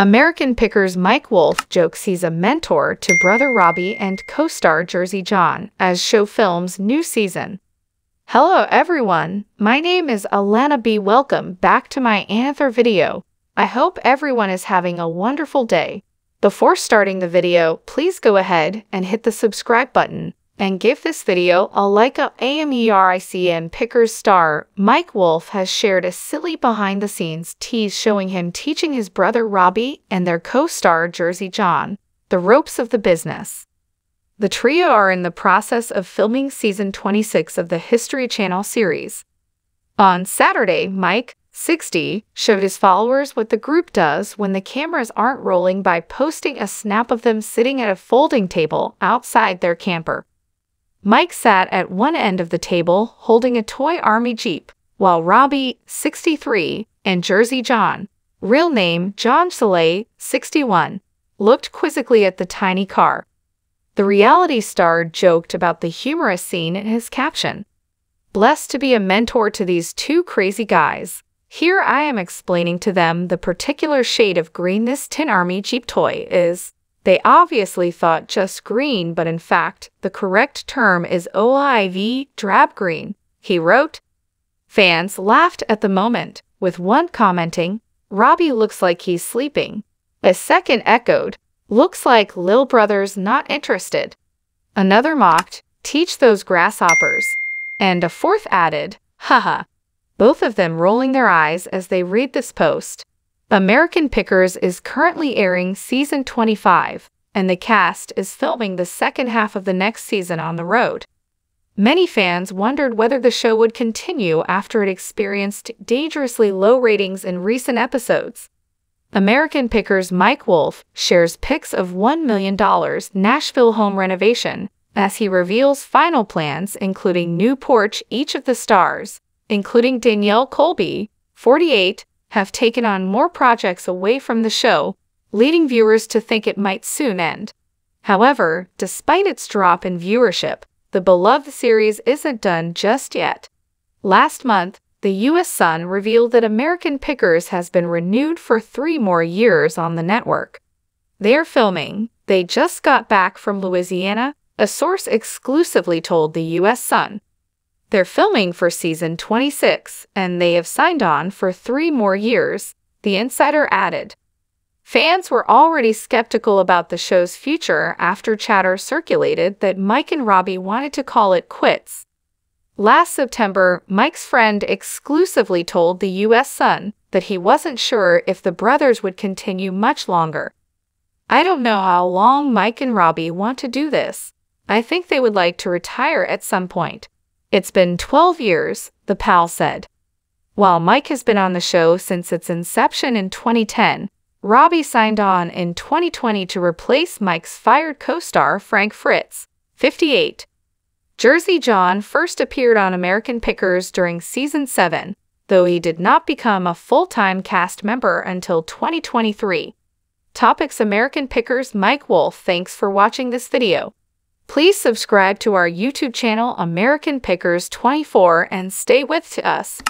American Pickers Mike Wolfe jokes he's a mentor to brother Robbie and co-star Jersey Jon as show films new season. Hello everyone, my name is Alana B. Welcome back to my Anther video. I hope everyone is having a wonderful day. Before starting the video, please go ahead and hit the subscribe button and give this video a like a American Pickers star Mike Wolfe has shared a silly behind-the-scenes tease showing him teaching his brother Robbie and their co-star Jersey Jon the ropes of the business. The trio are in the process of filming season 26 of the History Channel series. On Saturday, Mike, 60, showed his followers what the group does when the cameras aren't rolling by posting a snap of them sitting at a folding table outside their camper. Mike sat at one end of the table holding a toy army jeep, while Robbie, 63, and Jersey Jon, real name Jon Szalay, 61, looked quizzically at the tiny car. The reality star joked about the humorous scene in his caption. Blessed to be a mentor to these two crazy guys. Here I am explaining to them the particular shade of green this Tin Army Jeep toy is. They obviously thought just green, but in fact, the correct term is olive drab green, he wrote. Fans laughed at the moment, with one commenting, Robbie looks like he's sleeping. A second echoed, looks like Lil Brother's not interested. Another mocked, teach those grasshoppers. And a fourth added, haha. Both of them rolling their eyes as they read this post. American Pickers is currently airing season 25, and the cast is filming the second half of the next season on the road. Many fans wondered whether the show would continue after it experienced dangerously low ratings in recent episodes. American Pickers Mike Wolfe shares pics of $1 million Nashville home renovation as he reveals final plans including new porch each of the stars, including Danielle Colby, 48, have taken on more projects away from the show, leading viewers to think it might soon end. However, despite its drop in viewership, the beloved series isn't done just yet. Last month, the U.S. Sun revealed that American Pickers has been renewed for three more years on the network. They're filming, they just got back from Louisiana, a source exclusively told the U.S. Sun. They're filming for season 26, and they have signed on for three more years, the insider added. Fans were already skeptical about the show's future after chatter circulated that Mike and Robbie wanted to call it quits. Last September, Mike's friend exclusively told the U.S. Sun that he wasn't sure if the brothers would continue much longer. I don't know how long Mike and Robbie want to do this. I think they would like to retire at some point. It's been 12 years, the pal said. While Mike has been on the show since its inception in 2010, Robbie signed on in 2020 to replace Mike's fired co-star Frank Fritz, 58. Jersey Jon first appeared on American Pickers during season 7, though he did not become a full-time cast member until 2023. Topics American Pickers Mike Wolfe Thanks for watching this video. Please subscribe to our YouTube channel American Pickers 24 and stay with us.